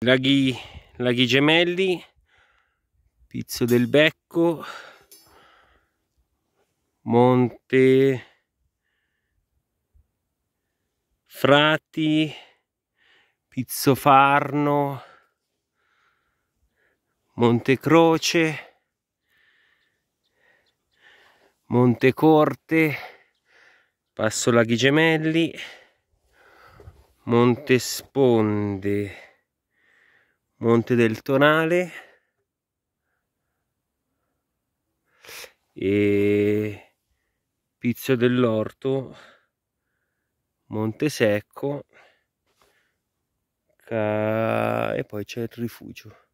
laghi, laghi gemelli pizzo del becco monte frati pizzo farno monte croce monte corte passo laghi gemelli monte sponde Monte del Tonale e Pizzo dell'Orto, Monte Secco e poi c'è il rifugio.